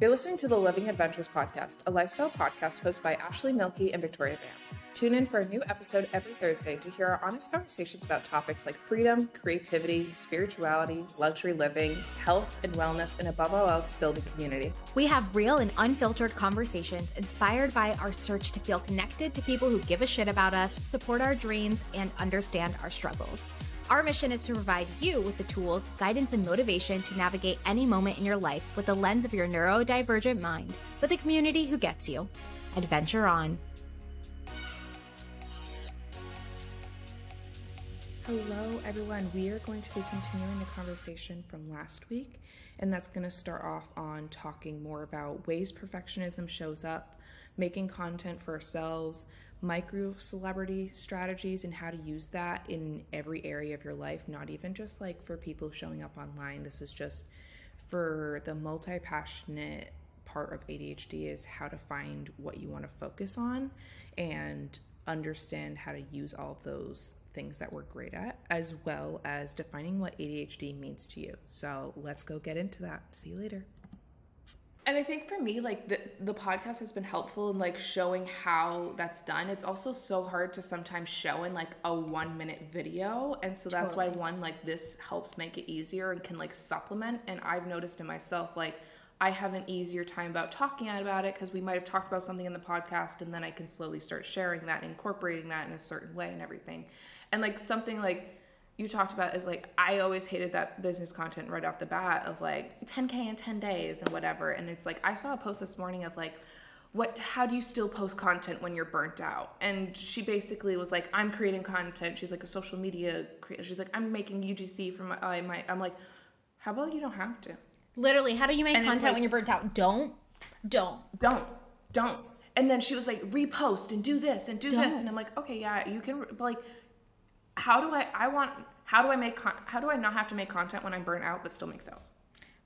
You're listening to the Living Adventures podcast, a lifestyle podcast hosted by Ashley Mielke and Victoria Vance. Tune in for a new episode every Thursday to hear our honest conversations about topics like freedom, creativity, spirituality, luxury living, health and wellness, and above all else, building community. We have real and unfiltered conversations inspired by our search to feel connected to people who give a shit about us, support our dreams, and understand our struggles. Our mission is to provide you with the tools, guidance, and motivation to navigate any moment in your life with the lens of your neurodivergent mind, with a community who gets you. Adventure on. Hello, everyone. We are going to be continuing the conversation from last week, and that's going to start off on talking more about ways perfectionism shows up, making content for ourselves, micro celebrity strategies and how to use that in every area of your life, not even just like for people showing up online. This is just for the multi passionate part of ADHD is how to find what you want to focus on and understand how to use all of those things that we're great at, as well as defining what ADHD means to you. So let's go get into that. See you later. And I think for me, like the the podcast has been helpful in like showing how that's done. It's also so hard to sometimes show in like a one minute video, and so that's totally. why one like this helps make it easier and can like supplement. And I've noticed in myself like I have an easier time about talking about it because we might have talked about something in the podcast, and then I can slowly start sharing that and incorporating that in a certain way and everything. And like something like you talked about is like I always hated that business content right off the bat of like 10k in 10 days and whatever. And it's like I saw a post this morning of like what how do you still post content when you're burnt out? And she basically was like I'm creating content. She's like a social media creator she's like I'm making UGC from my, my I'm like how about you don't have to? Literally how do you make and content like, when you're burnt out? Don't don't. Don't don't. And then she was like repost and do this and do don't. this and I'm like okay yeah you can but like how do I I want how do I make con- how do I not have to make content when I'm burnt out but still make sales?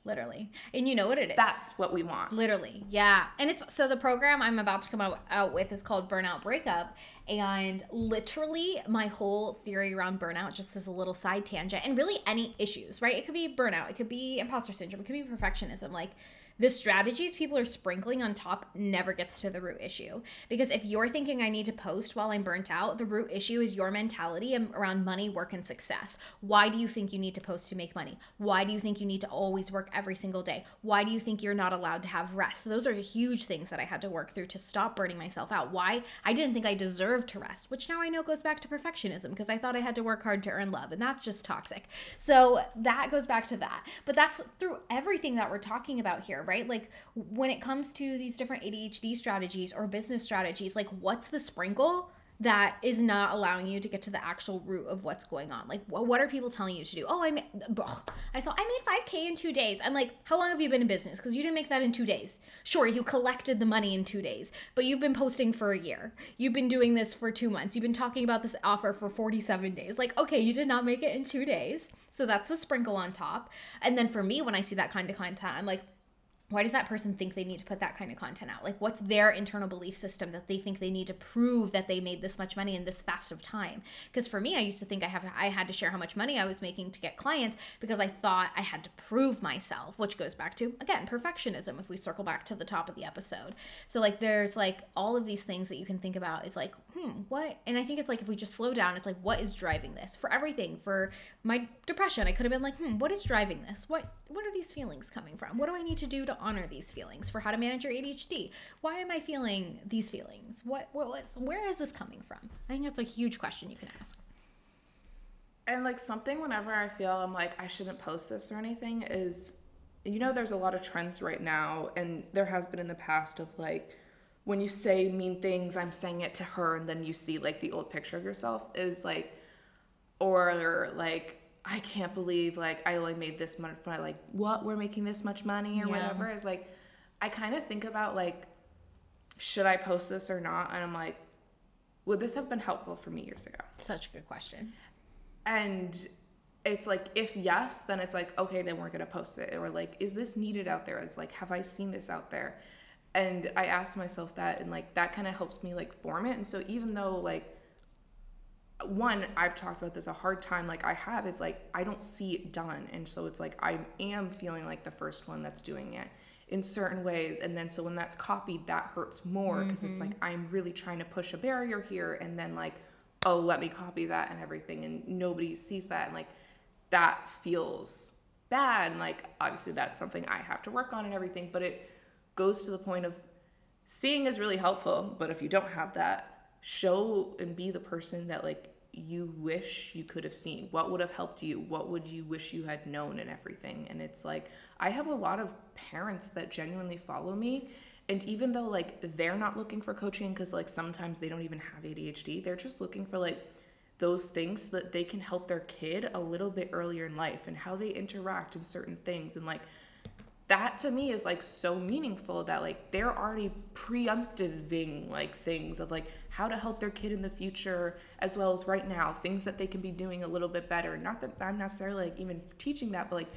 Literally. And you know what it is. That's what we want. Literally. Yeah. And it's so the program I'm about to come out, out with is called Burnout Breakup. And literally, my whole theory around burnout, just as a little side tangent, and really any issues, right? It could be burnout, it could be imposter syndrome, it could be perfectionism. Like, the strategies people are sprinkling on top never gets to the root issue. Because if you're thinking I need to post while I'm burnt out, the root issue is your mentality around money, work, and success. Why do you think you need to post to make money? Why do you think you need to always work every single day? Why do you think you're not allowed to have rest? Those are huge things that I had to work through to stop burning myself out. Why? I didn't think I deserved to rest, which now I know goes back to perfectionism because I thought I had to work hard to earn love, and that's just toxic. So that goes back to that. But that's through everything that we're talking about here, right? Like when it comes to these different ADHD strategies or business strategies, like what's the sprinkle that is not allowing you to get to the actual root of what's going on. Like, what are people telling you to do? Oh, I made, I saw I made 5K in two days. I'm like, how long have you been in business? Because you didn't make that in two days. Sure, you collected the money in two days, but you've been posting for a year. You've been doing this for two months. You've been talking about this offer for 47 days. Like, okay, you did not make it in two days. So that's the sprinkle on top. And then for me, when I see that kind of content, I'm like, why does that person think they need to put that kind of content out? Like, what's their internal belief system that they think they need to prove that they made this much money in this fast of time? Because for me, I used to think I have I had to share how much money I was making to get clients because I thought I had to prove myself, which goes back to again perfectionism. If we circle back to the top of the episode, so like there's like all of these things that you can think about is like, hmm, what? And I think it's like if we just slow down, it's like what is driving this for everything. For my depression, I could have been like, hmm, what is driving this? What what are these feelings coming from? What do I need to do to honor these feelings for how to manage your ADHD. Why am I feeling these feelings? What, what what's where is this coming from? I think that's a huge question you can ask. And like something whenever I feel I'm like I shouldn't post this or anything is you know there's a lot of trends right now and there has been in the past of like when you say mean things I'm saying it to her and then you see like the old picture of yourself is like or like I can't believe like I only made this much money. Like, what? We're making this much money or yeah. whatever. Is like, I kind of think about like, should I post this or not? And I'm like, would this have been helpful for me years ago? Such a good question. And it's like, if yes, then it's like, okay, then we're gonna post it. Or like, is this needed out there? It's like, have I seen this out there? And I ask myself that, and like that kind of helps me like form it. And so even though like one i've talked about this a hard time like i have is like i don't see it done. And so it's like i am feeling like the first one that's doing it in certain ways. And then so when that's copied that hurts more because it's mm-hmm. like i'm really trying to push a barrier here and then like oh let me copy that and everything. And nobody sees that. And like that feels bad. And like obviously that's something i have to work on and everything but it goes to the point of seeing is really helpful. But if you don't have that show and be the person that like you wish you could have seen? What would have helped you? What would you wish you had known and everything? And it's like i have a lot of parents that genuinely follow me. And even though like they're not looking for coaching because like sometimes they don't even have adhd they're just looking for like those things so that they can help their kid a little bit earlier in life and how they interact in certain things. And like that to me is like so meaningful that like they're already preemptiving like things of like how to help their kid in the future as well as right now things that they can be doing a little bit better. Not that i'm necessarily like even teaching that but like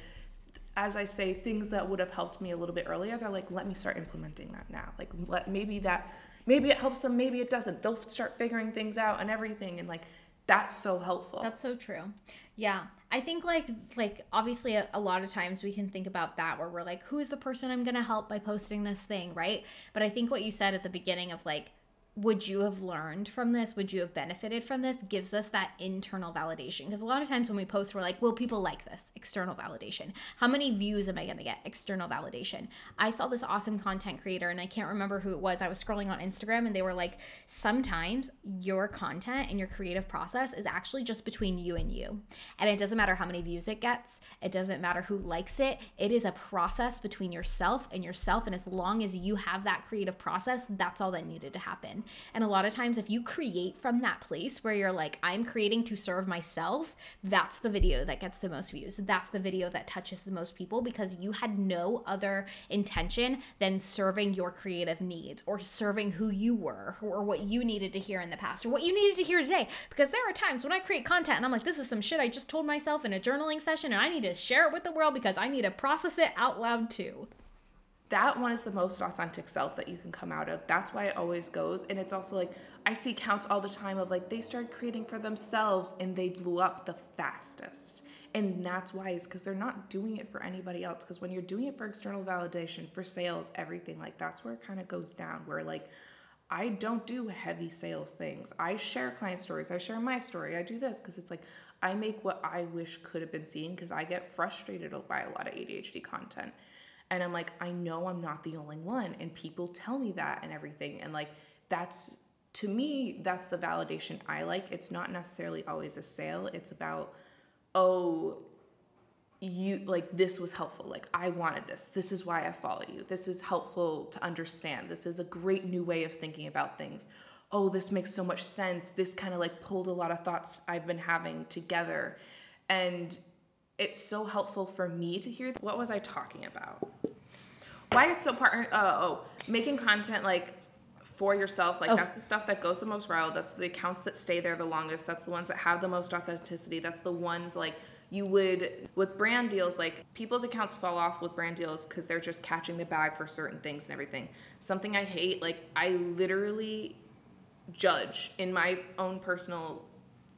as i say things that would have helped me a little bit earlier they're like let me start implementing that now. Like let maybe that maybe it helps them maybe it doesn't. They'll start figuring things out and everything and like that's so helpful That's so true. Yeah. I think like like obviously a, a lot of times we can think about that where we're like who is the person I'm to help by posting this thing, right? But I think what you said at the beginning of like would you have learned from this? Would you have benefited from this? Gives us that internal validation. Because a lot of times when we post, we're like, will people like this? External validation. How many views am I going to get? External validation. I saw this awesome content creator, and I can't remember who it was. I was scrolling on Instagram, and they were like, sometimes your content and your creative process is actually just between you and you. And it doesn't matter how many views it gets, it doesn't matter who likes it. It is a process between yourself and yourself. And as long as you have that creative process, that's all that needed to happen. And a lot of times, if you create from that place where you're like, I'm creating to serve myself, that's the video that gets the most views. That's the video that touches the most people because you had no other intention than serving your creative needs or serving who you were or what you needed to hear in the past or what you needed to hear today. Because there are times when I create content and I'm like, this is some shit I just told myself in a journaling session and I need to share it with the world because I need to process it out loud too that one is the most authentic self that you can come out of. That's why it always goes. And it's also like I see counts all the time of like they started creating for themselves and they blew up the fastest. And that's why is because they're not doing it for anybody else. Because when you're doing it for external validation, for sales, everything, like that's where it kind of goes down. Where like I don't do heavy sales things. I share client stories. I share my story. I do this because it's like I make what I wish could have been seen because I get frustrated by a lot of ADHD content. And I'm like, I know I'm not the only one. And people tell me that and everything. And like, that's to me, that's the validation I like. It's not necessarily always a sale. It's about, oh, you like this was helpful. Like, I wanted this. This is why I follow you. This is helpful to understand. This is a great new way of thinking about things. Oh, this makes so much sense. This kind of like pulled a lot of thoughts I've been having together. And it's so helpful for me to hear. What was I talking about? Why it's so part? Uh, oh, making content like for yourself. Like Oh. that's the stuff that goes the most viral. That's the accounts that stay there the longest. That's the ones that have the most authenticity. That's the ones like you would with brand deals. Like people's accounts fall off with brand deals because they're just catching the bag for certain things and everything. Something I hate. Like I literally judge in my own personal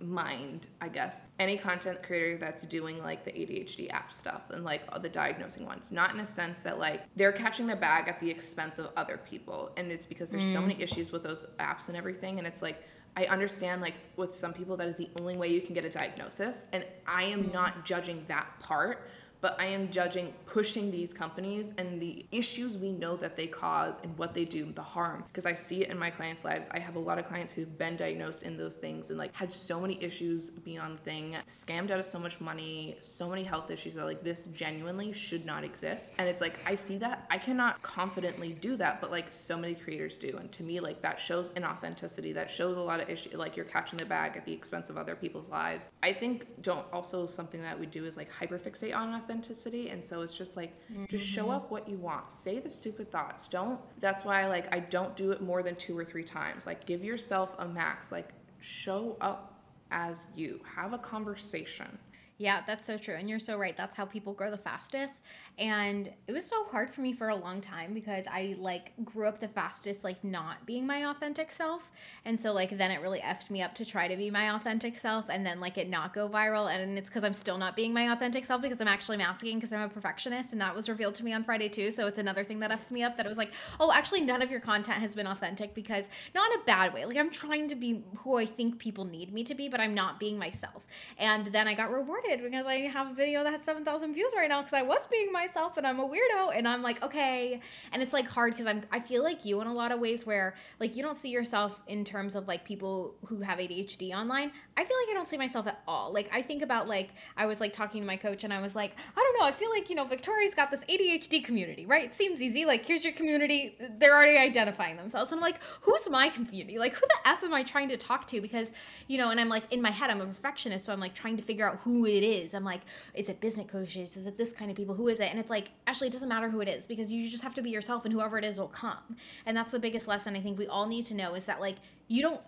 mind, I guess, any content creator that's doing like the ADHD app stuff and like the diagnosing ones. Not in a sense that like they're catching the bag at the expense of other people. And it's because there's so mm. many issues with those apps and everything. And it's like, I understand like with some people that is the only way you can get a diagnosis. And I am mm. not judging that part. But I am judging pushing these companies and the issues we know that they cause and what they do, the harm. Because I see it in my clients' lives. I have a lot of clients who've been diagnosed in those things and like had so many issues beyond the thing, scammed out of so much money, so many health issues that like this genuinely should not exist. And it's like I see that. I cannot confidently do that, but like so many creators do. And to me, like that shows inauthenticity. That shows a lot of issue like you're catching the bag at the expense of other people's lives. I think don't also something that we do is like hyperfixate on authenticity. And so it's just like just show mm-hmm. up what you want. Say the stupid thoughts. Don't that's why like I don't do it more than two or three times. Like give yourself a max. Like show up as you. Have a conversation. Yeah, that's so true. And you're so right. That's how people grow the fastest. And it was so hard for me for a long time because I like grew up the fastest, like not being my authentic self. And so, like, then it really effed me up to try to be my authentic self and then, like, it not go viral. And it's because I'm still not being my authentic self because I'm actually masking because I'm a perfectionist. And that was revealed to me on Friday, too. So it's another thing that effed me up that it was like, oh, actually, none of your content has been authentic because not in a bad way. Like, I'm trying to be who I think people need me to be, but I'm not being myself. And then I got rewarded because I have a video that has 7,000 views right now because I was being myself and I'm a weirdo and I'm like, okay. And it's like hard because I'm, I feel like you in a lot of ways where like you don't see yourself in terms of like people who have ADHD online. I feel like I don't see myself at all. Like I think about like, I was like talking to my coach and I was like, I don't know. I feel like, you know, Victoria's got this ADHD community, right? It seems easy. Like here's your community. They're already identifying themselves. And I'm like, who's my community? Like who the F am I trying to talk to? Because, you know, and I'm like in my head, I'm a perfectionist. So I'm like trying to figure out who it is. I'm like, is it business coaches? Is it this kind of people? Who is it? And it's like, actually, it doesn't matter who it is because you just have to be yourself and whoever it is will come. And that's the biggest lesson I think we all need to know is that, like, you don't,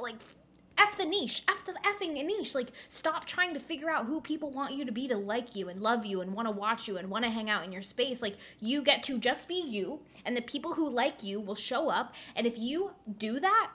like, F the niche, F the effing niche. Like, stop trying to figure out who people want you to be to like you and love you and want to watch you and want to hang out in your space. Like, you get to just be you, and the people who like you will show up. And if you do that,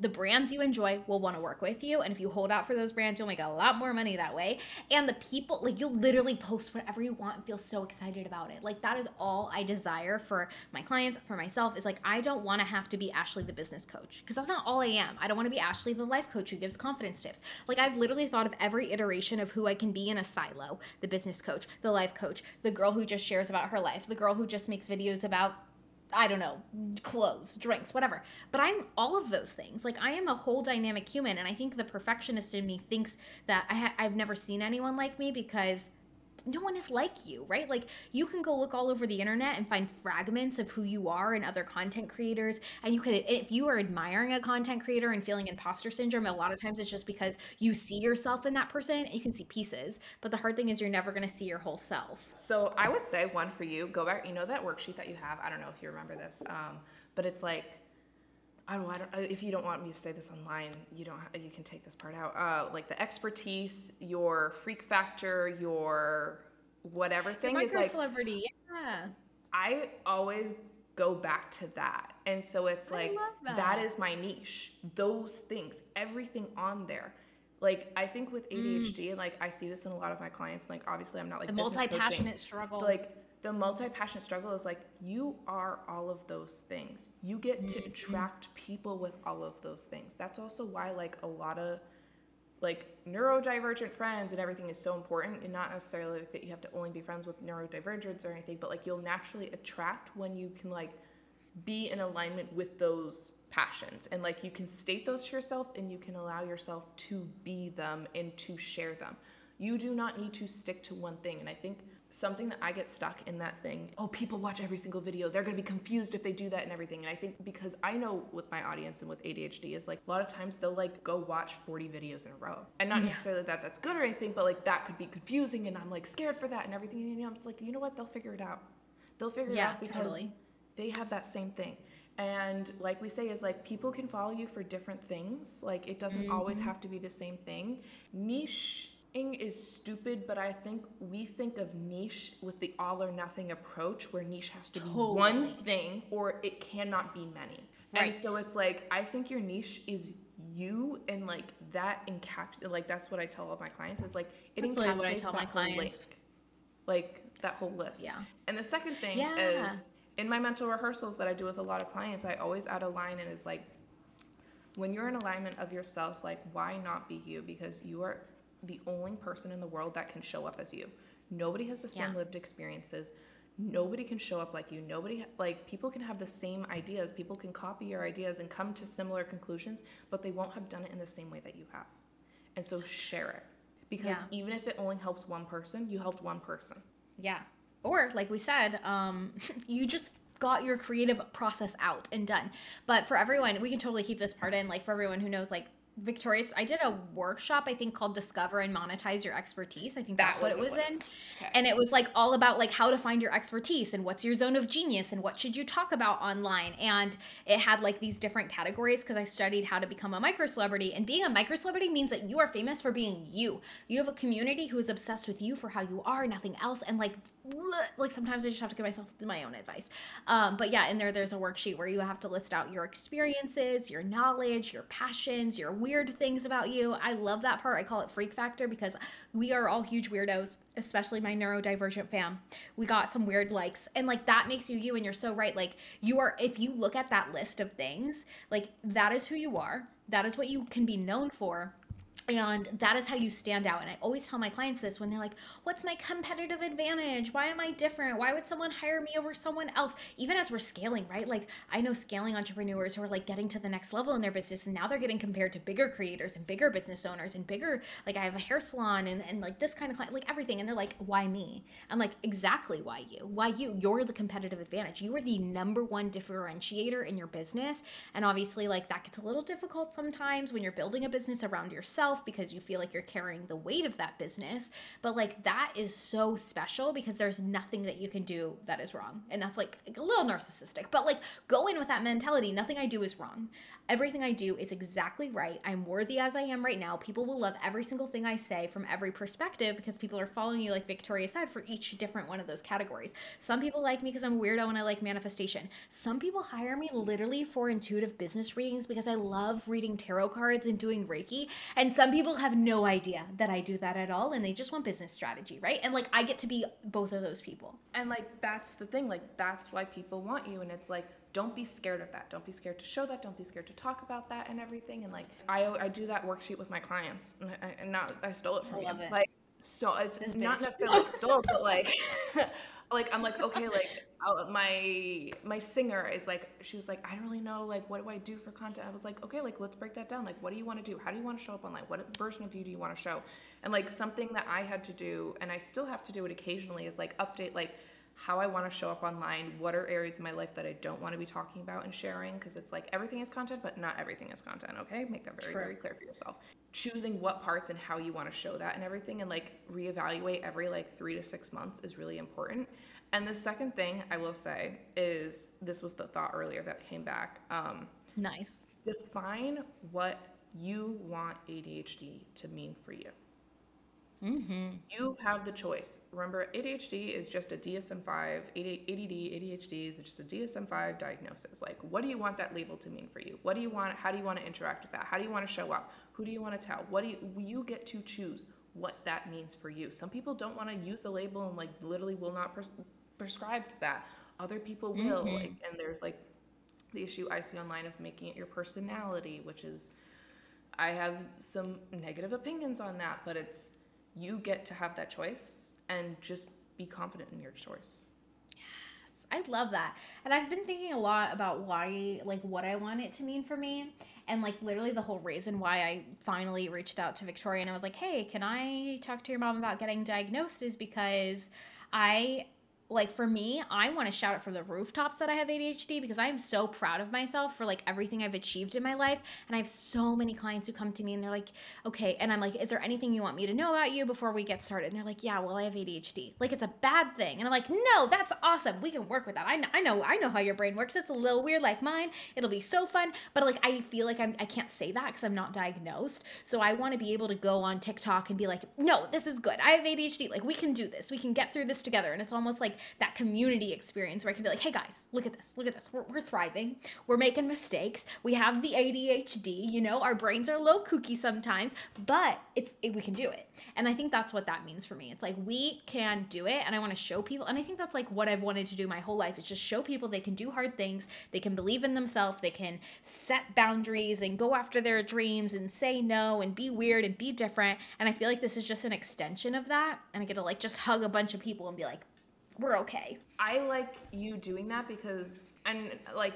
the brands you enjoy will want to work with you. And if you hold out for those brands, you'll make a lot more money that way. And the people, like, you'll literally post whatever you want and feel so excited about it. Like, that is all I desire for my clients, for myself, is like, I don't want to have to be Ashley, the business coach, because that's not all I am. I don't want to be Ashley, the life coach who gives confidence tips. Like, I've literally thought of every iteration of who I can be in a silo the business coach, the life coach, the girl who just shares about her life, the girl who just makes videos about I don't know, clothes, drinks, whatever. But I'm all of those things. Like I am a whole dynamic human, and I think the perfectionist in me thinks that I ha- I've never seen anyone like me because no one is like you, right? Like you can go look all over the internet and find fragments of who you are and other content creators. And you could, if you are admiring a content creator and feeling imposter syndrome, a lot of times it's just because you see yourself in that person and you can see pieces. But the hard thing is you're never going to see your whole self. So I would say one for you, go back, you know, that worksheet that you have. I don't know if you remember this, um, but it's like, I don't, I don't, if you don't want me to say this online, you don't, you can take this part out. Uh, like the expertise, your freak factor, your whatever thing Your is like celebrity. Yeah. I always go back to that. And so it's like that. that. is my niche. Those things, everything on there. Like I think with ADHD, and like I see this in a lot of my clients. Like obviously, I'm not like The multi-passionate struggle. but, like the multi-passionate struggle is like you are all of those things. You get to mm-hmm. attract people with all of those things. That's also why like a lot of like neurodivergent friends and everything is so important and not necessarily that you have to only be friends with neurodivergents or anything but like you'll naturally attract when you can like be in alignment with those passions and like you can state those to yourself and you can allow yourself to be them and to share them you do not need to stick to one thing and i think something that i get stuck in that thing. Oh people watch every single video. They're going to be confused if they do that and everything. And i think because i know with my audience and with adhd is like a lot of times they'll like go watch 40 videos in a row. And not Yeah. necessarily that that's good or anything but like that could be confusing and i'm like scared for that and everything. And you know it's like you know what? They'll figure it out. They'll figure it out because totally. they have that same thing. And like we say is like people can follow you for different things. Like it doesn't always Mm-hmm. have to be the same thing. Nicheing is stupid but i think we think of niche with the all or nothing approach where niche has to be one thing or it cannot be many Right. and so it's like i think your niche is you and like that encaps like that's what i tell all my clients is like it That's encapsulates what I tell my whole clients. list like that whole list Yeah. and the second thing Yeah. is in my mental rehearsals that I do with a lot of clients, I always add a line and it's like, when you're in alignment of yourself, like, why not be you? Because you are the only person in the world that can show up as you. Nobody has the same Yeah. lived experiences. Nobody can show up like you. Nobody, like, people can have the same ideas. People can copy your ideas and come to similar conclusions, but they won't have done it in the same way that you have. And so share it. Because Yeah. even if it only helps one person, you helped one person. Yeah. Or like we said, um, you just got your creative process out and done. But for everyone, we can totally keep this part in. Like for everyone who knows, like Victorious, I did a workshop I think called Discover and Monetize Your Expertise. I think that's That what it was was, in. Okay. And it was like all about like how to find your expertise and what's your zone of genius and what should you talk about online. And it had like these different categories because I studied how to become a micro celebrity. And being a micro celebrity means that you are famous for being you. You have a community who is obsessed with you for how you are, nothing else. And like like sometimes I just have to give myself my own advice. Um, but yeah, in there, there's a worksheet where you have to list out your experiences, your knowledge, your passions, your weird things about you. I love that part. I call it freak factor because we are all huge weirdos, especially my neurodivergent fam. We got some weird likes, and like that makes you you. And you're so right. Like you are, if you look at that list of things, like that is who you are. That is what you can be known for and that is how you stand out. And I always tell my clients this when they're like, What's my competitive advantage? Why am I different? Why would someone hire me over someone else? Even as we're scaling, right? Like, I know scaling entrepreneurs who are like getting to the next level in their business, and now they're getting compared to bigger creators and bigger business owners and bigger, like, I have a hair salon and, and like this kind of client, like everything. And they're like, Why me? I'm like, Exactly why you. Why you? You're the competitive advantage. You are the number one differentiator in your business. And obviously, like, that gets a little difficult sometimes when you're building a business around yourself because you feel like you're carrying the weight of that business. But like that is so special because there's nothing that you can do that is wrong. And that's like a little narcissistic. But like go in with that mentality. Nothing I do is wrong. Everything I do is exactly right. I'm worthy as I am right now. People will love every single thing I say from every perspective because people are following you, like Victoria said, for each different one of those categories. Some people like me because I'm weirdo and I like manifestation. Some people hire me literally for intuitive business readings because I love reading tarot cards and doing Reiki. And some people have no idea that I do that at all and they just want business strategy, right? And like I get to be both of those people. And like that's the thing, like that's why people want you. And it's like, don't be scared of that. Don't be scared to show that. Don't be scared to talk about that and everything. And like I, I do that worksheet with my clients, and, I, and not I stole it from I you. love it. Like so, it's not necessarily like stole, but like. Like I'm like okay like I'll, my my singer is like she was like I don't really know like what do I do for content I was like okay like let's break that down like what do you want to do how do you want to show up online what version of you do you want to show and like something that I had to do and I still have to do it occasionally is like update like how I want to show up online, what are areas of my life that I don't want to be talking about and sharing because it's like everything is content, but not everything is content, okay? Make that very, True. very clear for yourself. Choosing what parts and how you want to show that and everything and like reevaluate every like three to six months is really important. And the second thing I will say is this was the thought earlier that came back. Um, Nice. define what you want ADHD to mean for you. Mm-hmm. You have the choice. Remember, ADHD is just a DSM 5, ADD, ADHD is just a DSM 5 diagnosis. Like, what do you want that label to mean for you? What do you want? How do you want to interact with that? How do you want to show up? Who do you want to tell? What do you, you get to choose what that means for you? Some people don't want to use the label and, like, literally will not pres- prescribe to that. Other people will. Mhm. Like, and there's, like, the issue I see online of making it your personality, which is, I have some negative opinions on that, but it's, you get to have that choice and just be confident in your choice. Yes, I love that. And I've been thinking a lot about why, like, what I want it to mean for me. And, like, literally the whole reason why I finally reached out to Victoria and I was like, hey, can I talk to your mom about getting diagnosed? Is because I. Like for me, I want to shout it from the rooftops that I have ADHD because I am so proud of myself for like everything I've achieved in my life. And I have so many clients who come to me and they're like, okay. And I'm like, is there anything you want me to know about you before we get started? And they're like, yeah, well, I have ADHD. Like it's a bad thing. And I'm like, no, that's awesome. We can work with that. I know, I know, I know how your brain works. It's a little weird like mine. It'll be so fun. But like, I feel like I'm, I can't say that because I'm not diagnosed. So I want to be able to go on TikTok and be like, no, this is good. I have ADHD. Like we can do this. We can get through this together. And it's almost like that community experience where I can be like, hey guys, look at this. Look at this. We're, we're thriving. We're making mistakes. We have the ADHD. You know, our brains are a little kooky sometimes, but it's it, we can do it. And I think that's what that means for me. It's like we can do it, and I want to show people. And I think that's like what I've wanted to do my whole life is just show people they can do hard things. They can believe in themselves. They can set boundaries and go after their dreams and say no and be weird and be different. And I feel like this is just an extension of that. And I get to like just hug a bunch of people and be like, we're okay. I like you doing that because, and like,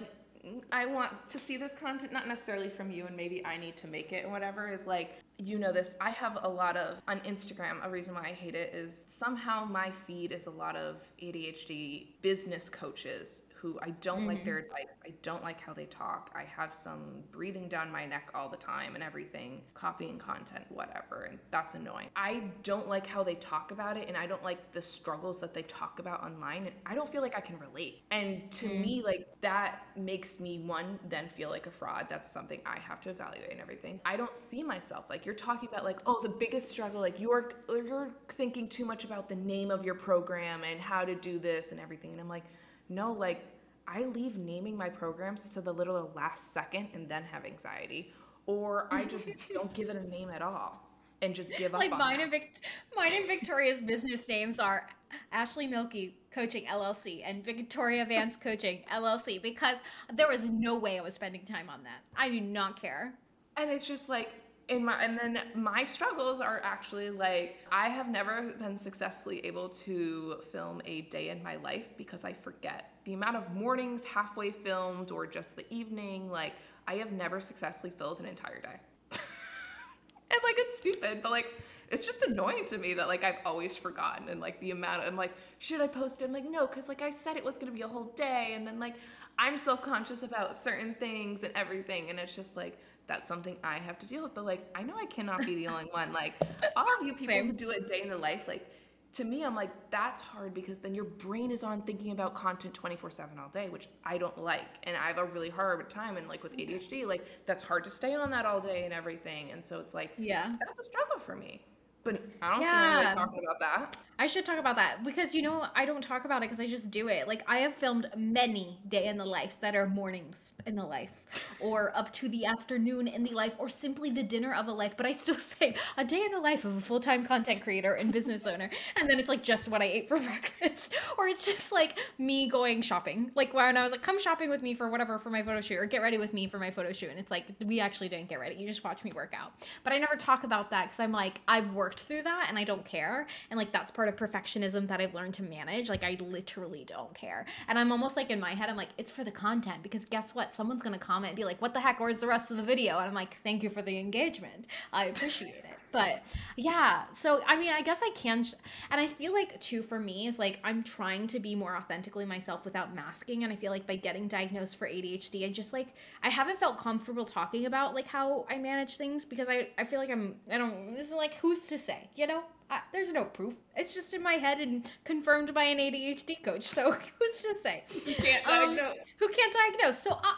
I want to see this content, not necessarily from you, and maybe I need to make it and whatever, is like, you know this i have a lot of on instagram a reason why i hate it is somehow my feed is a lot of adhd business coaches who I don't mm-hmm. like their advice. I don't like how they talk. I have some breathing down my neck all the time and everything, copying content, whatever. And that's annoying. I don't like how they talk about it and I don't like the struggles that they talk about online. And I don't feel like I can relate. And to mm-hmm. me, like that makes me one, then feel like a fraud. That's something I have to evaluate and everything. I don't see myself like you're talking about like, oh, the biggest struggle, like you're you're thinking too much about the name of your program and how to do this and everything. And I'm like, no, like I leave naming my programs to the little last second and then have anxiety, or I just don't give it a name at all and just give up. Like mine and Vic- mine and Victoria's business names are Ashley Mielke Coaching LLC and Victoria Vance Coaching LLC because there was no way I was spending time on that. I do not care. And it's just like in my and then my struggles are actually like I have never been successfully able to film a day in my life because I forget the amount of mornings halfway filmed or just the evening like I have never successfully filled an entire day. and like it's stupid, but like it's just annoying to me that like I've always forgotten and like the amount of, I'm like should I post it? I'm like no cuz like I said it was going to be a whole day and then like I'm self-conscious about certain things and everything and it's just like that's something I have to deal with. But like, I know I cannot be the only one. Like, all of you people Same. who do a day in the life, like, to me, I'm like, that's hard because then your brain is on thinking about content 24 7 all day, which I don't like. And I have a really hard time. And like with ADHD, like, that's hard to stay on that all day and everything. And so it's like, yeah, that's a struggle for me. But I don't yeah. see anyone talking about that. I should talk about that because you know I don't talk about it because I just do it. Like I have filmed many day in the lives that are mornings in the life, or up to the afternoon in the life, or simply the dinner of a life. But I still say a day in the life of a full time content creator and business owner, and then it's like just what I ate for breakfast, or it's just like me going shopping. Like when I was like, come shopping with me for whatever for my photo shoot, or get ready with me for my photo shoot, and it's like we actually didn't get ready. You just watch me work out. But I never talk about that because I'm like I've worked through that and I don't care, and like that's part of perfectionism that I've learned to manage. Like I literally don't care. And I'm almost like in my head, I'm like, it's for the content because guess what? Someone's gonna comment and be like, what the heck? Where's the rest of the video? And I'm like, thank you for the engagement. I appreciate it. But yeah, so I mean, I guess I can, sh- and I feel like too for me is like I'm trying to be more authentically myself without masking. And I feel like by getting diagnosed for ADHD, I just like I haven't felt comfortable talking about like how I manage things because I I feel like I'm I don't this is like who's to say you know I, there's no proof. It's just in my head and confirmed by an ADHD coach. So who's to say? You can't um, diagnose. Um, who can't diagnose? So, uh,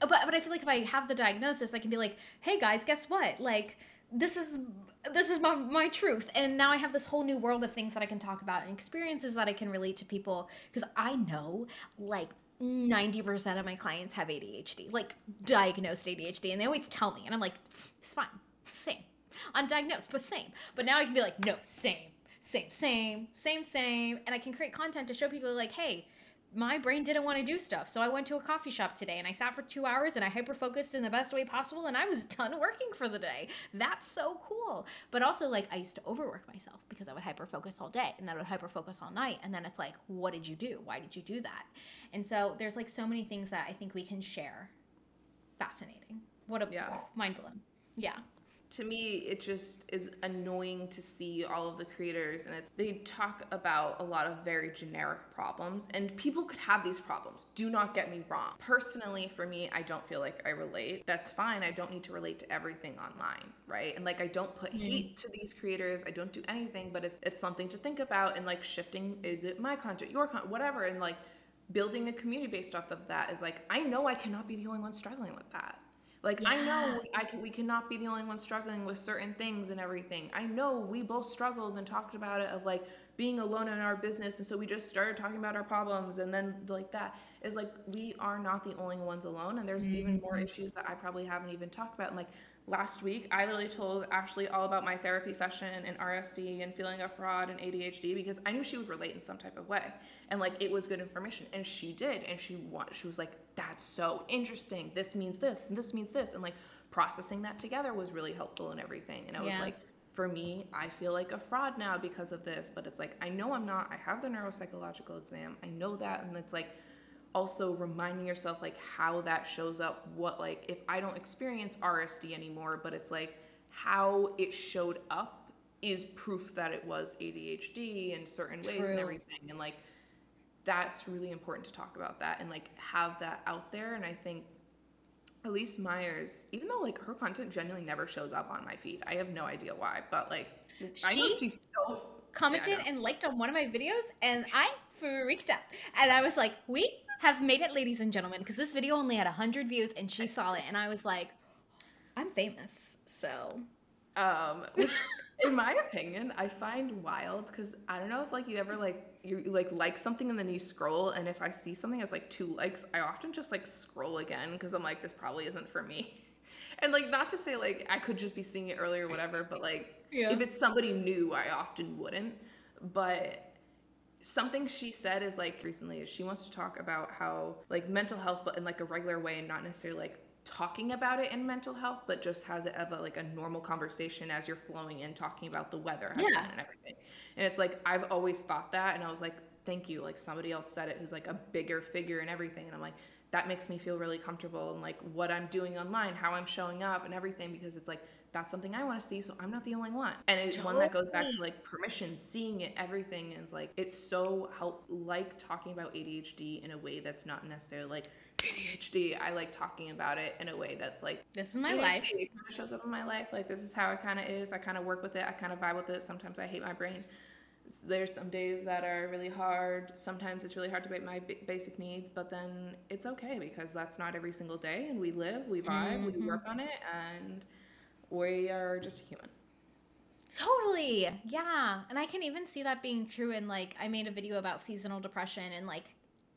but but I feel like if I have the diagnosis, I can be like, hey guys, guess what? Like this is this is my, my truth. And now i have this whole new world of things that i can talk about and experiences that i can relate to people. Because i know like 90% of my clients have adhd like diagnosed adhd and they always tell me and i'm like it's fine. Same. Undiagnosed but same. But now i can be like no same. Same same same same. And i can create content to show people like hey my brain didn't want to do stuff. So I went to a coffee shop today and I sat for two hours and I hyper focused in the best way possible and I was done working for the day. That's so cool. But also, like, I used to overwork myself because I would hyper focus all day and then I would hyper focus all night. And then it's like, what did you do? Why did you do that? And so there's like so many things that I think we can share. Fascinating. What a yeah. mind blown. Yeah to me it just is annoying to see all of the creators and it's they talk about a lot of very generic problems and people could have these problems. Do not get me wrong. Personally for me i don't feel like i relate. That's fine. I don't need to relate to everything online right? And like i don't put mm-hmm. hate to these creators. I don't do anything but it's it's something to think about and like shifting is it my content your content whatever and like building a community based off of that is like i know i cannot be the only one struggling with that like yeah. I know I can, we cannot be the only ones struggling with certain things and everything. I know we both struggled and talked about it of like being alone in our business and so we just started talking about our problems and then like that is like we are not the only ones alone and there's mm-hmm. even more mm-hmm. issues that I probably haven't even talked about and like last week I literally told Ashley all about my therapy session and RSD and feeling a fraud and ADHD because I knew she would relate in some type of way. And like it was good information. And she did. And she she was like that's so interesting. This means this and this means this. And like processing that together was really helpful and everything. And I was like for me I feel like a fraud now because of this. But it's like I know I'm not. I have the neuropsychological exam. I know that. And it's like also reminding yourself like how that shows up what like if i don't experience rsd anymore but it's like how it showed up is proof that it was ADHD in certain ways True. and everything. And like that's really important to talk about that and like have that out there. And I think Elyse Myers, even though like her content genuinely never shows up on my feed, I have no idea why, but like I know She she's so commented Yeah, know. and liked on one of my videos and I freaked out. And I was like, we have made it, ladies and gentlemen, because this video only had 100 views and she saw it. And I was like, I'm famous. So, um which in my opinion i find wild because i don't know if like you ever like you like like something and then you scroll and if i see something as like two likes i often just like scroll again because i'm like this probably isn't for me and like not to say like i could just be seeing it earlier or whatever but like Yeah. if it's somebody new i often wouldn't but something she said is like recently is she wants to talk about how like mental health but in like a regular way and not necessarily like talking about it in mental health but just has it of a, like a normal conversation as you're flowing in talking about the weather Yeah. and everything and it's like i've always thought that and i was like thank you like somebody else said it who's like a bigger figure and everything and i'm like that makes me feel really comfortable and like what i'm doing online how i'm showing up and everything because it's like that's something i want to see so i'm not the only one and it's one that goes back to like permission seeing it everything is like it's so helpful like talking about adhd in a way that's not necessarily like adhd i like talking about it in a way that's like this is my ADHD, life. It kind of shows up in my life. Like this is how it kind of is. I kind of work with it. I kind of vibe with it. Sometimes I hate my brain. There's some days that are really hard. Sometimes it's really hard to meet my b- basic needs, but then it's okay because that's not every single day. And we live, we vibe, we mm-hmm. work on it, and we are just a human. Totally. Yeah. And I can even see that being true in like I made a video about seasonal depression in like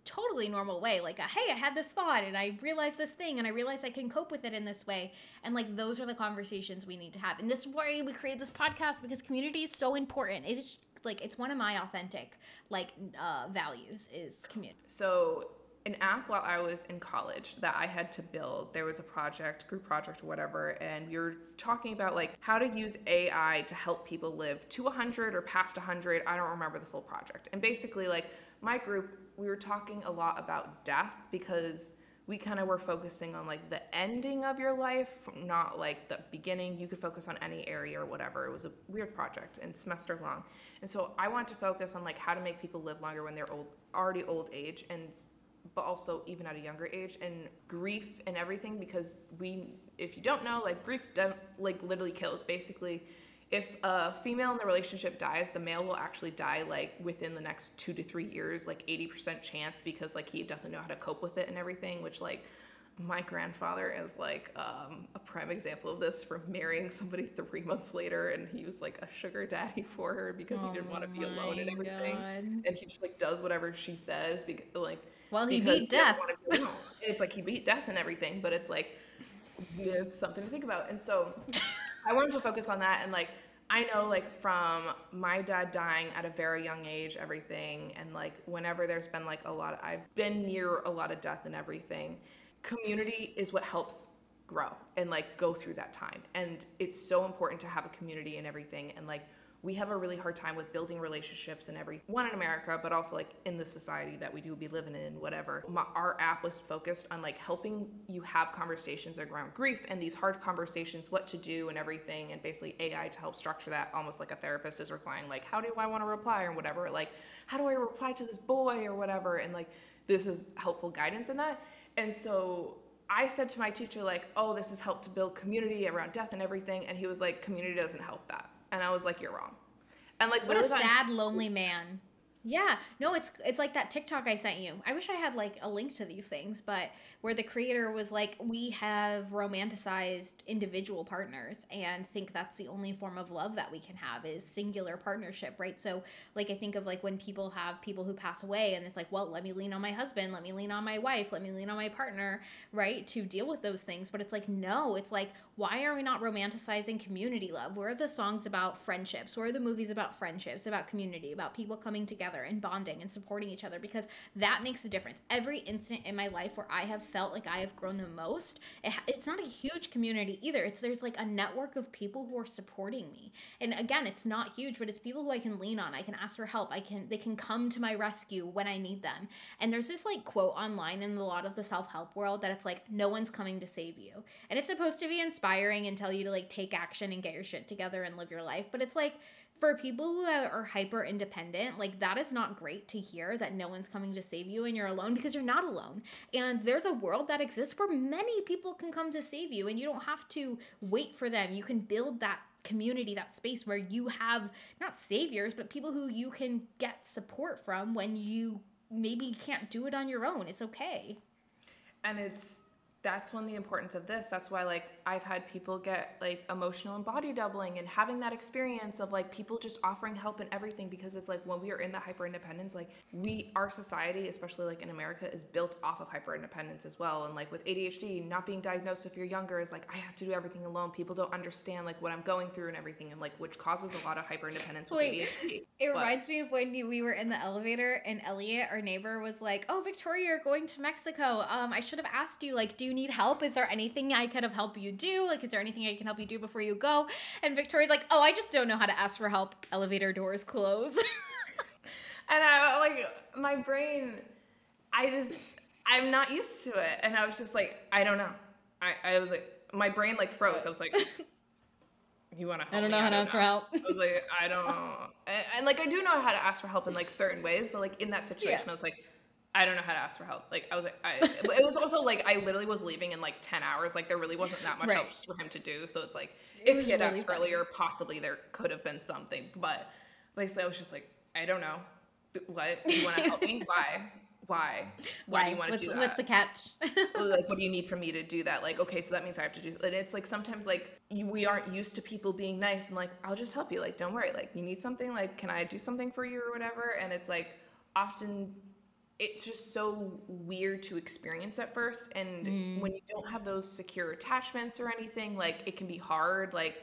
totally normal way. Like a, hey, I had this thought and I realized this thing and I realized I can cope with it in this way. And like those are the conversations we need to have. And this is why we created this podcast because community is so important. It is like it's one of my authentic like uh values is community. So, an app while I was in college that I had to build, there was a project, group project, whatever, and we were talking about like how to use AI to help people live to 100 or past 100. I don't remember the full project. And basically, like my group, we were talking a lot about death because we kind of were focusing on like the ending of your life, not like the beginning. You could focus on any area or whatever. It was a weird project and semester long. And so I wanted to focus on like how to make people live longer when they're old, already old age and but also even at a younger age and grief and everything because we if you don't know like grief de- like literally kills. Basically if a female in the relationship dies the male will actually die like within the next two to three years like 80% chance because like he doesn't know how to cope with it and everything which like my grandfather is like um, a prime example of this from marrying somebody three months later and he was like a sugar daddy for her because he didn't want to be alone and everything. And he just like does whatever she says because like Well, he beat death. be it's like he beat death and everything, but it's like it's something to think about. And so I wanted to focus on that and like I know like from my dad dying at a very young age, everything, and like whenever there's been like a lot, I've been near a lot of death and everything. Community is what helps grow and like go through that time. And it's so important to have a community and everything. And like we have a really hard time with building relationships and every one in America, but also like in the society that we do be living in, whatever. My, our app was focused on like helping you have conversations around grief and these hard conversations, what to do and everything, and basically AI to help structure that, almost like a therapist is replying, like how do I want to reply or whatever, like how do I reply to this boy or whatever, and like this is helpful guidance in that. And so I said to my teacher, like, oh, this has helped to build community around death and everything. And he was like, community doesn't help that. And I was like, you're wrong. And like, What a sad, lonely man. Yeah, no, it's it's like that TikTok I sent you. I wish I had like a link to these things, but where the creator was like, we have romanticized individual partners and think that's the only form of love that we can have is singular partnership, right? So like I think of like when people have people who pass away and it's like, well, let me lean on my husband, let me lean on my wife, let me lean on my partner, right? To deal with those things. But it's like, no, it's like, why are we not romanticizing community love? Where are the songs about friendships? Where are the movies about friendships, about community, about people coming together? Together and bonding and supporting each other because that makes a difference. Every instant in my life where I have felt like I have grown the most, it, it's not a huge community either. It's there's like a network of people who are supporting me. And again, it's not huge, but it's people who I can lean on. I can ask for help. I can they can come to my rescue when I need them. And there's this like quote online in a lot of the self-help world that it's like no one's coming to save you. And it's supposed to be inspiring and tell you to like take action and get your shit together and live your life, but it's like for people who are hyper independent, like that is not great to hear that no one's coming to save you and you're alone because you're not alone. And there's a world that exists where many people can come to save you and you don't have to wait for them. You can build that community, that space where you have not saviors, but people who you can get support from when you maybe can't do it on your own. It's okay. And it's that's when the importance of this that's why like i've had people get like emotional and body doubling and having that experience of like people just offering help and everything because it's like when we are in the hyper independence like we our society especially like in america is built off of hyper independence as well. And like with adhd not being diagnosed if you're younger is like i have to do everything alone. People don't understand like what i'm going through and everything and like which causes a lot of hyper independence with Wait, adhd it reminds me of when we were in the elevator and elliot our neighbor was like oh victoria you're going to mexico. Um i should have asked you like do you need help? Is there anything I could have helped you do? Like, is there anything I can help you do before you go? And Victoria's like, oh, I just don't know how to ask for help. Elevator doors close. and I like my brain, I just I'm not used to it. And I was just like, I don't know. I, I was like my brain like froze. I was like you want to help? I don't know how to ask for help. I was like, I don't. And, and, like I do know how to ask for help in like certain ways, but like in that situation yeah. I was like, I don't know how to ask for help. Like I was like, I, it was also like I literally was leaving in like ten hours. Like there really wasn't that much right. else for him to do. So it's like it if he had really asked funny. earlier, possibly there could have been something. But basically, I was just like, I don't know. What you want to help me? Why? Why? Why, Why do you want to do that? What's the catch? like, what do you need from me to do that? Like, okay, so that means I have to do. And it's like sometimes like you, we aren't used to people being nice and like, I'll just help you. Like, don't worry. Like, you need something. Like, can I do something for you or whatever? And it's like often it's just so weird to experience at first and mm. when you don't have those secure attachments or anything like it can be hard like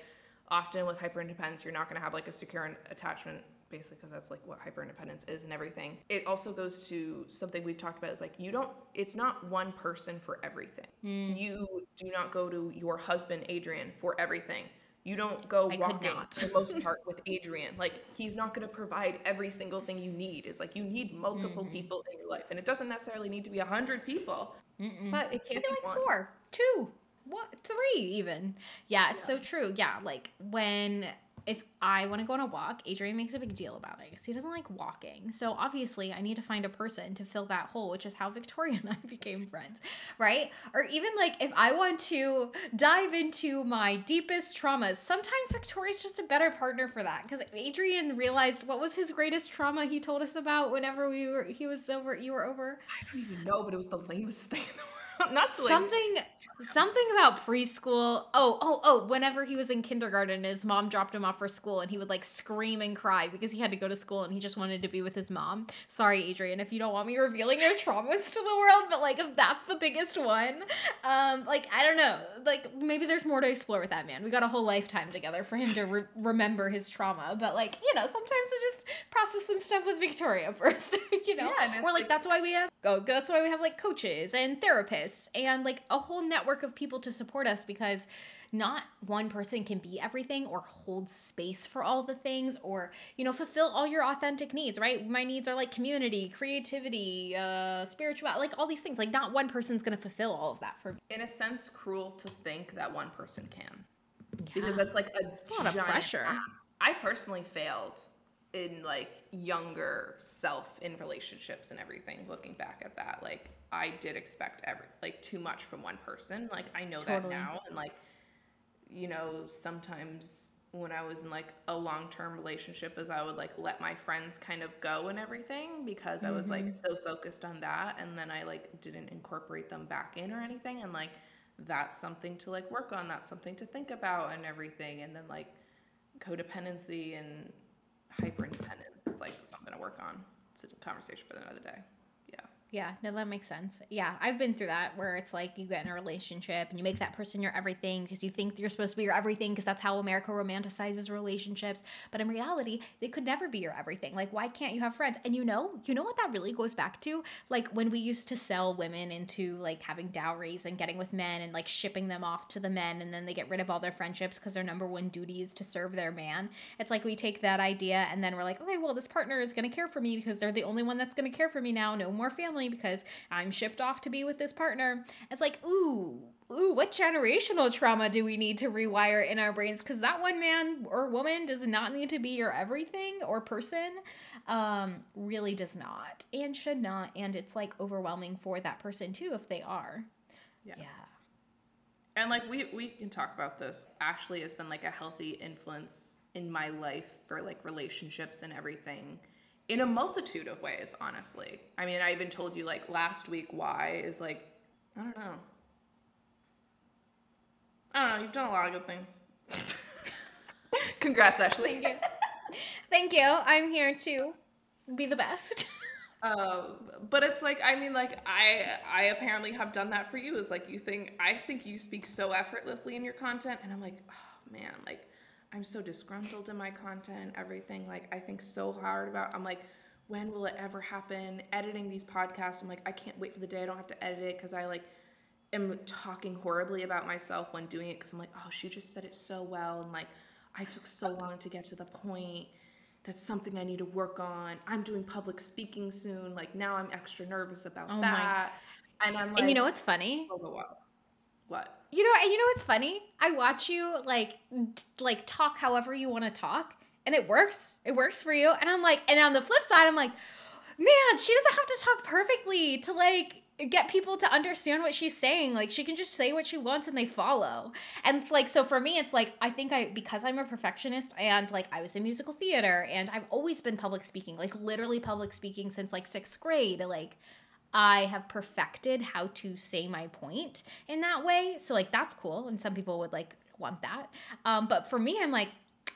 often with hyper independence you're not going to have like a secure attachment basically because that's like what hyper independence is and everything it also goes to something we've talked about is like you don't it's not one person for everything mm. you do not go to your husband adrian for everything you don't go I walking for the most part with Adrian. Like he's not going to provide every single thing you need. It's like you need multiple mm-hmm. people in your life, and it doesn't necessarily need to be a hundred people, Mm-mm. but it can be like one. four, two, what, three, even. Yeah, it's yeah. so true. Yeah, like when if I want to go on a walk, Adrian makes a big deal about it because he doesn't like walking. So obviously, I need to find a person to fill that hole, which is how Victoria and I became friends, right? Or even like if I want to dive into my deepest traumas, sometimes Victoria's just a better partner for that because Adrian realized what was his greatest trauma he told us about whenever we were he was over you were over. I don't even know, but it was the lamest thing in the world. Not something Something about preschool. Oh, oh, oh, whenever he was in kindergarten, his mom dropped him off for school and he would like scream and cry because he had to go to school and he just wanted to be with his mom. Sorry, Adrian, if you don't want me revealing your traumas to the world, but like if that's the biggest one, um, like I don't know. Like maybe there's more to explore with that man. We got a whole lifetime together for him to re- remember his trauma, but like, you know, sometimes it's just process some stuff with Victoria first, you know? Yeah, or like, like that's why we have oh, that's why we have like coaches and therapists and like a whole network of people to support us because not one person can be everything or hold space for all the things or you know fulfill all your authentic needs right? My needs are like community creativity uh spiritual like all these things. Like not one person's gonna fulfill all of that for me. In a sense cruel to think that one person can yeah. because that's like a, a lot of pressure. i personally failed in like younger self in relationships and everything looking back at that like i did expect every like too much from one person like i know totally. that now and like you know sometimes when i was in like a long-term relationship as i would like let my friends kind of go and everything because mm-hmm. i was like mm-hmm. so focused on that and then i like didn't incorporate them back in or anything and like that's something to like work on that's something to think about and everything and then like codependency and hyper independence is like something to work on. It's a conversation for another day. Yeah. No, that makes sense. Yeah, I've been through that where it's like you get in a relationship and you make that person your everything because you think you're supposed to be your everything because that's how America romanticizes relationships. But in reality, they could never be your everything. Like, why can't you have friends? And you know, you know what that really goes back to? Like when we used to sell women into like having dowries and getting with men and like shipping them off to the men and then they get rid of all their friendships because their number one duty is to serve their man. It's like we take that idea and then we're like, okay, well, this partner is going to care for me because they're the only one that's going to care for me now. No more family family because I'm shipped off to be with this partner. It's like, ooh, ooh, what generational trauma do we need to rewire in our brains? Because that one man or woman does not need to be your everything or person. Um, really does not and should not. And it's like overwhelming for that person too if they are. Yeah. yeah. And like we we can talk about this. Ashley has been like a healthy influence in my life for like relationships and everything in a multitude of ways, honestly. I mean, I even told you like last week why is like, I don't know. I don't know. You've done a lot of good things. Congrats, Ashley. Thank you. Thank you. I'm here to be the best. uh, but it's like I mean, like I I apparently have done that for you. Is like you think I think you speak so effortlessly in your content, and I'm like, oh man, like I'm so disgruntled in my content, everything. Like, I think so hard about, I'm like, when will it ever happen? Editing these podcasts, I'm like, I can't wait for the day I don't have to edit it because I like am talking horribly about myself when doing it because I'm like, oh, she just said it so well. And like, I took so uh-huh. long to get to the point. That's something I need to work on. I'm doing public speaking soon. Like, now I'm extra nervous about oh that. And I'm like, and you know what's funny? Oh. What? You know, and you know what's funny? I watch you like t- like talk however you want to talk, and it works. It works for you. And I'm like, and on the flip side, I'm like, man, she doesn't have to talk perfectly to like get people to understand what she's saying. Like she can just say what she wants and they follow. And it's like so for me it's like I think I because I'm a perfectionist and like I was in musical theater and I've always been public speaking, like literally public speaking since like 6th grade. Like I have perfected how to say my point in that way. So like that's cool and some people would like want that. Um but for me I'm like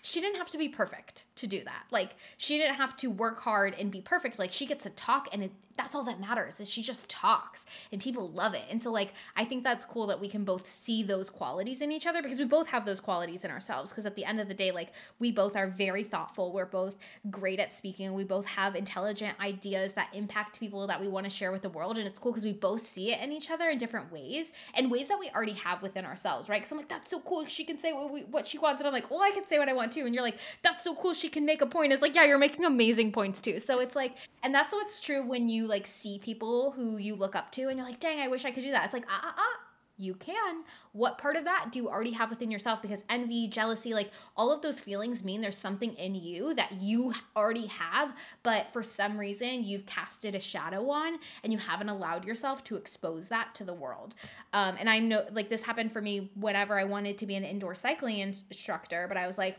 she didn't have to be perfect to do that. Like she didn't have to work hard and be perfect. Like she gets to talk and it, that's all that matters is she just talks and people love it. And so like I think that's cool that we can both see those qualities in each other because we both have those qualities in ourselves because at the end of the day like we both are very thoughtful. We're both great at speaking. We both have intelligent ideas that impact people that we want to share with the world and it's cool because we both see it in each other in different ways and ways that we already have within ourselves, right? Cuz I'm like that's so cool. She can say what we what she wants and I'm like, "Well, I can say what I want too." And you're like, "That's so cool. She can make a point." It's like, "Yeah, you're making amazing points too." So it's like and that's what's true when you like see people who you look up to and you're like, dang, I wish I could do that. It's like, ah, ah, ah, you can. What part of that do you already have within yourself? Because envy, jealousy, like all of those feelings mean there's something in you that you already have, but for some reason you've casted a shadow on and you haven't allowed yourself to expose that to the world. Um, and I know, like, this happened for me whenever I wanted to be an indoor cycling instructor, but I was like,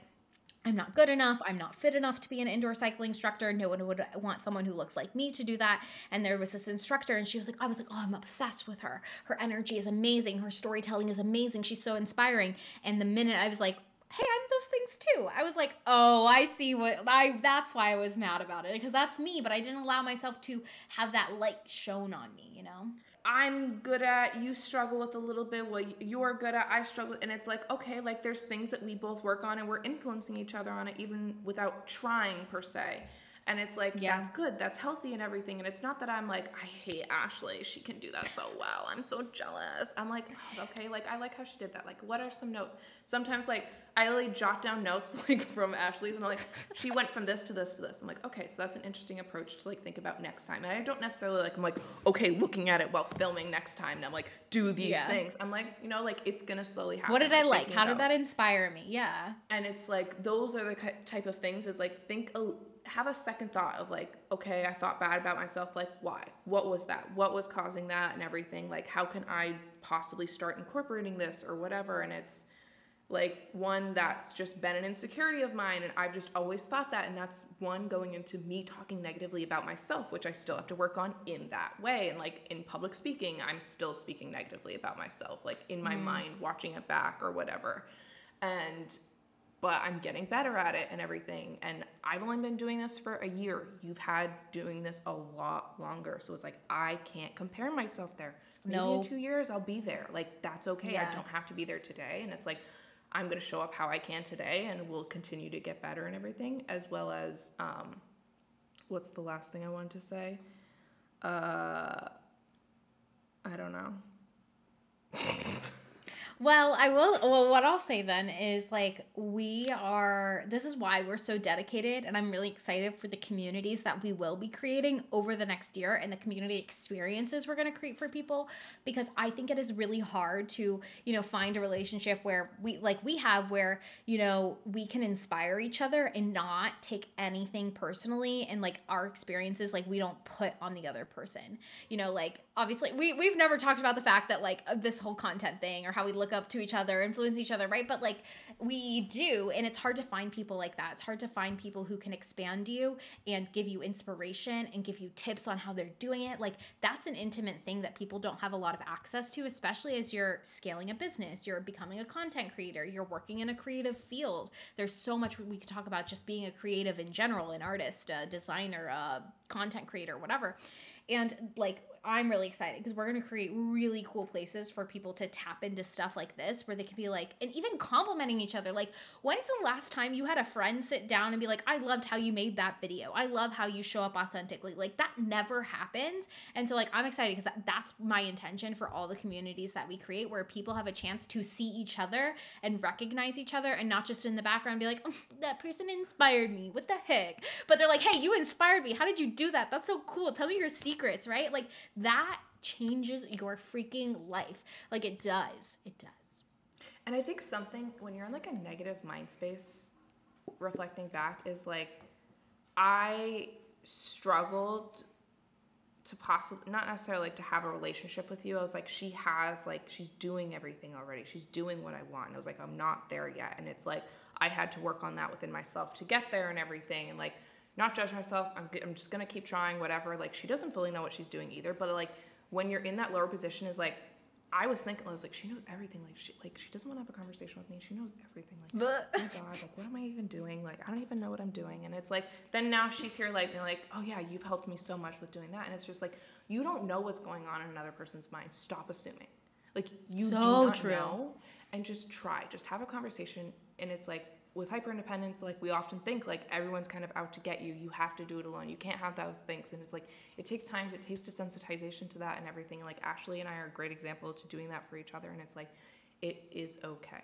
I'm not good enough. I'm not fit enough to be an indoor cycling instructor. No one would want someone who looks like me to do that. And there was this instructor, and she was like, I was like, oh, I'm obsessed with her. Her energy is amazing. Her storytelling is amazing. She's so inspiring. And the minute I was like, hey, I'm those things too. I was like, oh, I see what I that's why I was mad about it because that's me, but I didn't allow myself to have that light shown on me, you know? I'm good at, you struggle with a little bit, what you're good at, I struggle. And it's like, okay, like there's things that we both work on and we're influencing each other on it even without trying per se. And it's like, yeah. that's good, that's healthy and everything. And it's not that I'm like, I hate Ashley. She can do that so well. I'm so jealous. I'm like, oh, okay, like I like how she did that. Like, what are some notes? Sometimes like I like jot down notes like from Ashley's and I'm like, she went from this to this to this. I'm like, okay, so that's an interesting approach to like think about next time. And I don't necessarily like I'm like, okay, looking at it while filming next time. And I'm like, do these yeah. things. I'm like, you know, like it's gonna slowly happen. What did I like? How did that inspire me? Yeah. And it's like those are the type of things is like think a have a second thought of like, okay, I thought bad about myself. Like, why? What was that? What was causing that and everything? Like, how can I possibly start incorporating this or whatever? And it's like one that's just been an insecurity of mine. And I've just always thought that. And that's one going into me talking negatively about myself, which I still have to work on in that way. And like in public speaking, I'm still speaking negatively about myself, like in my mm. mind, watching it back or whatever. And but I'm getting better at it and everything. And I've only been doing this for a year. You've had doing this a lot longer. So it's like, I can't compare myself there. Maybe No. in two years, I'll be there. Like, that's okay. Yeah. I don't have to be there today. And it's like, I'm going to show up how I can today and we'll continue to get better and everything, as well as, um, what's the last thing I wanted to say? Uh, I don't know. Well, I will. Well, what I'll say then is like, we are, this is why we're so dedicated. And I'm really excited for the communities that we will be creating over the next year and the community experiences we're going to create for people. Because I think it is really hard to, you know, find a relationship where we, like we have, where, you know, we can inspire each other and not take anything personally. And like our experiences, like we don't put on the other person. You know, like obviously we, we've never talked about the fact that like this whole content thing or how we look up to each other, influence each other, right? But like we do, and it's hard to find people like that. It's hard to find people who can expand you and give you inspiration and give you tips on how they're doing it. Like that's an intimate thing that people don't have a lot of access to, especially as you're scaling a business, you're becoming a content creator, you're working in a creative field. There's so much we could talk about just being a creative in general, an artist, a designer, a content creator, whatever. And like I'm really excited because we're going to create really cool places for people to tap into stuff like this where they can be like, and even complimenting each other. Like, when's the last time you had a friend sit down and be like, I loved how you made that video. I love how you show up authentically. Like, that never happens. And so, like, I'm excited because that, that's my intention for all the communities that we create where people have a chance to see each other and recognize each other and not just in the background be like, oh, that person inspired me. What the heck? But they're like, hey, you inspired me. How did you do that? That's so cool. Tell me your secrets, right? Like, that changes your freaking life. Like it does. It does. And I think something when you're in like a negative mind space, reflecting back is like I struggled to possibly not necessarily like to have a relationship with you. I was like, she has like she's doing everything already. She's doing what I want. And I was like, I'm not there yet. And it's like I had to work on that within myself to get there and everything. And like not judge myself. I'm, I'm just gonna keep trying, whatever. Like she doesn't fully know what she's doing either. But like when you're in that lower position, is like I was thinking, I was like, she knows everything. Like she like she doesn't want to have a conversation with me. She knows everything. Like oh my god, like what am I even doing? Like I don't even know what I'm doing. And it's like then now she's here like being like, oh yeah, you've helped me so much with doing that. And it's just like you don't know what's going on in another person's mind. Stop assuming. Like you do not true. know, and just try. Just have a conversation. And it's like with hyper independence, like we often think like everyone's kind of out to get you. You have to do it alone. You can't have those things. And it's like it takes time. It takes desensitization to that and everything. Like Ashley and I are a great example to doing that for each other. And it's like it is okay.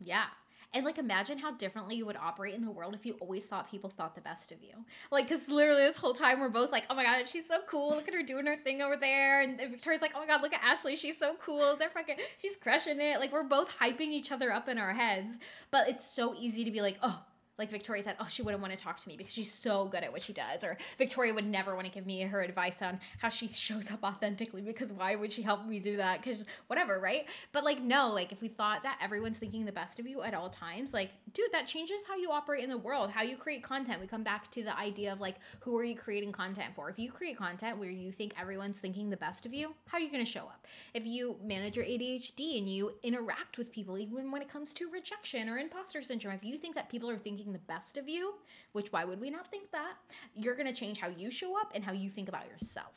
Yeah. And like imagine how differently you would operate in the world if you always thought people thought the best of you. Like, cause literally this whole time we're both like, oh my god, she's so cool. Look at her doing her thing over there. And Victoria's like, oh my god, look at Ashley. She's so cool. They're fucking, she's crushing it. Like we're both hyping each other up in our heads. But it's so easy to be like, oh, like Victoria said, oh, she wouldn't want to talk to me because she's so good at what she does. Or Victoria would never want to give me her advice on how she shows up authentically because why would she help me do that? Because whatever, right? But like, no, like if we thought that everyone's thinking the best of you at all times, like, dude, that changes how you operate in the world, how you create content. We come back to the idea of like, who are you creating content for? If you create content where you think everyone's thinking the best of you, how are you going to show up? If you manage your ADHD and you interact with people, even when it comes to rejection or imposter syndrome, if you think that people are thinking the best of you, which why would we not think that? You're going to change how you show up and how you think about yourself.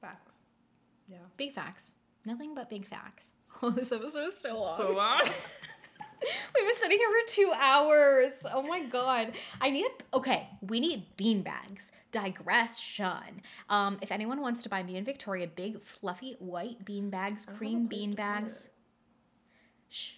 Facts. Yeah. Big facts. Nothing but big facts. Oh, this episode is so long. So long. We've been sitting here for two hours. Oh my god. I need a okay. We need bean bags. Digression. Um, if anyone wants to buy me and Victoria big fluffy white bean bags, I don't have a cream bean bags. Shh.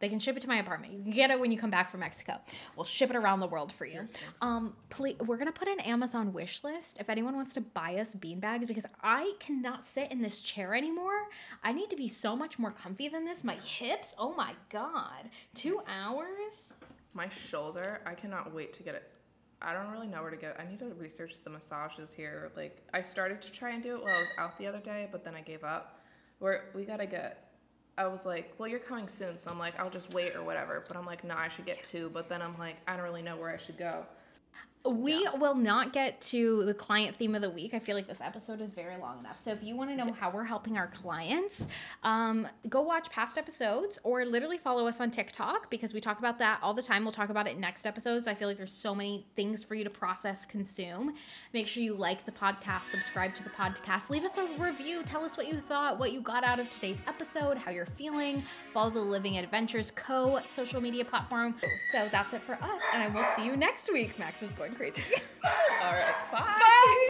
They can ship it to my apartment. You can get it when you come back from Mexico. We'll ship it around the world for you. Um, please, we're gonna put an Amazon wish list if anyone wants to buy us bean bags because I cannot sit in this chair anymore. I need to be so much more comfy than this. My hips, oh my god, two hours. My shoulder, I cannot wait to get it. I don't really know where to get. I need to research the massages here. Like I started to try and do it while I was out the other day, but then I gave up. Where we gotta get. I was like, well, you're coming soon, so I'm like, I'll just wait or whatever. But I'm like, nah, I should get two. But then I'm like, I don't really know where I should go. We will not get to the client theme of the week. I feel like this episode is very long enough. So if you want to know yes. how we're helping our clients, um, go watch past episodes or literally follow us on TikTok because we talk about that all the time. We'll talk about it next episodes. I feel like there's so many things for you to process, consume. Make sure you like the podcast, subscribe to the podcast, leave us a review, tell us what you thought, what you got out of today's episode, how you're feeling. Follow the Living Adventures Co social media platform. So that's it for us, and I will see you next week. Max is going going crazy. All right, bye. bye.